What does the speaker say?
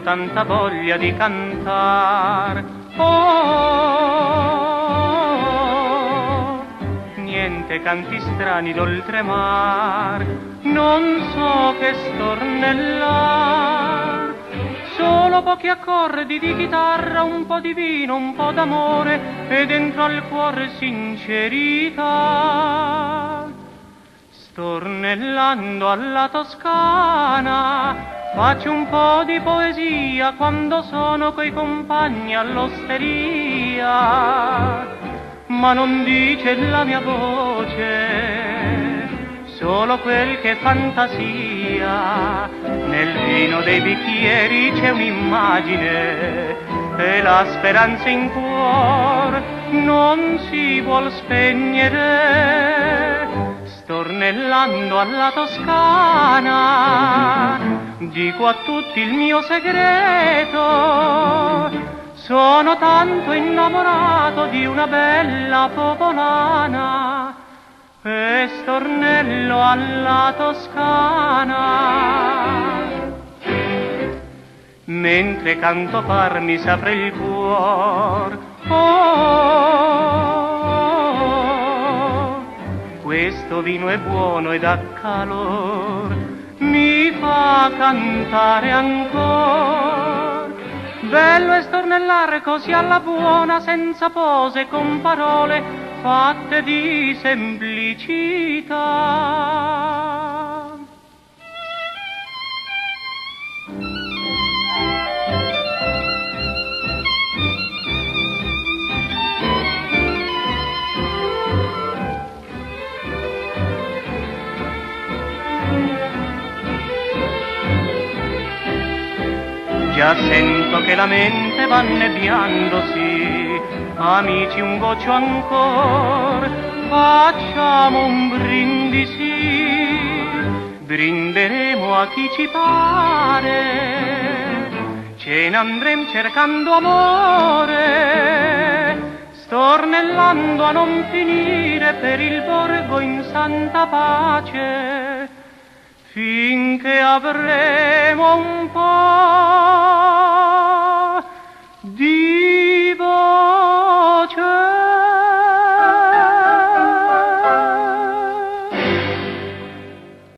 tanta voglia di cantar. Oh, niente canti strani d'oltremar, non so che stornellar. Solo pochi accordi di chitarra, un po' di vino, un po' d'amore e dentro al cuore sincerità. Stornellando alla Toscana, faccio un po' di poesia quando sono coi compagni all'osteria, ma non dice la mia voce, solo quel che è fantasia. Nel vino dei bicchieri c'è un'immagine e la speranza in cuor non si vuol spegnere stornellando alla Toscana, dico a tutti il mio segreto, sono tanto innamorato di una bella popolana, e alla Toscana. Mentre canto par mi s'apre il cuor, oh, questo vino è buono e dà calor, mi fa cantare ancora. Bello è stornellare così alla buona, senza pose, con parole fatte di semplicità. Già sento che la mente va nebbiandosi, amici un goccio ancora, facciamo un brindisi, brinderemo a chi ci pare, ce ne andremo cercando amore, stornellando a non finire per il borgo in santa pace finché avremo un po'